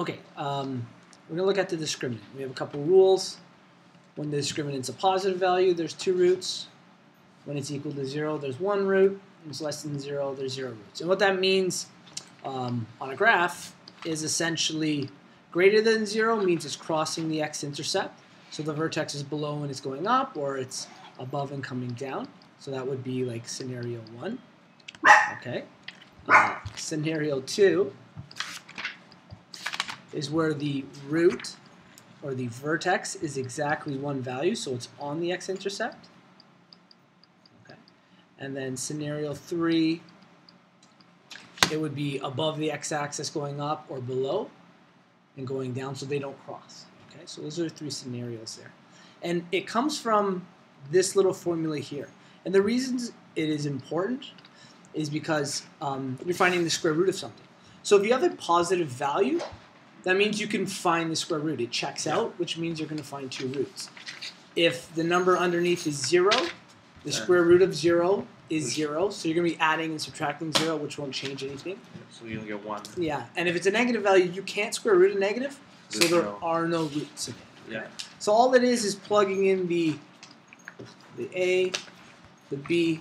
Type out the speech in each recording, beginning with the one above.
Okay, um, we're going to look at the discriminant. We have a couple rules. When the discriminant's a positive value, there's two roots. When it's equal to zero, there's one root. When it's less than zero, there's zero roots. And what that means um, on a graph is essentially greater than zero means it's crossing the x-intercept. So the vertex is below and it's going up, or it's above and coming down. So that would be like scenario one. Okay. Uh, scenario two is where the root or the vertex is exactly one value, so it's on the x-intercept. Okay. And then scenario three, it would be above the x-axis going up or below and going down so they don't cross. Okay, so those are three scenarios there. And it comes from this little formula here. And the reasons it is important is because um, you're finding the square root of something. So if you have a positive value, that means you can find the square root. It checks out, which means you're going to find two roots. If the number underneath is zero, the square root of zero is zero. So you're going to be adding and subtracting zero, which won't change anything. So you only get one. Yeah, and if it's a negative value, you can't square root a negative, so There's there no- are no roots in it. Yeah. So all it is is plugging in the the A, the B,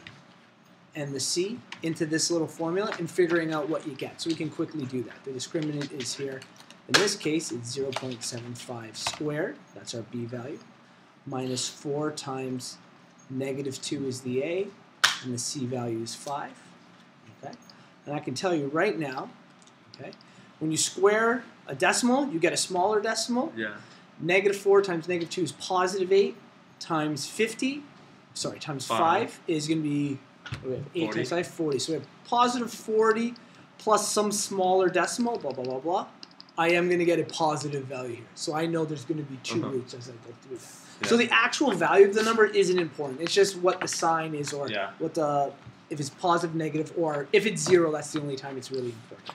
and the C into this little formula and figuring out what you get. So we can quickly do that. The discriminant is here. In this case, it's 0.75 squared. That's our B value. Minus 4 times negative 2 is the A, and the C value is 5. Okay? And I can tell you right now, okay, when you square a decimal, you get a smaller decimal. Yeah. Negative 4 times negative 2 is positive 8 times 50. Sorry, times 5, Five. is going to be we have 8 40. times 5, 40. So we have positive 40 plus some smaller decimal, blah, blah, blah, blah. I am going to get a positive value here. So I know there's going to be 2 Uh-huh. roots as I go through that. Yeah. So the actual value of the number isn't important. It's just what the sign is or Yeah. what the if it's positive, negative, or if it's zero, that's the only time it's really important.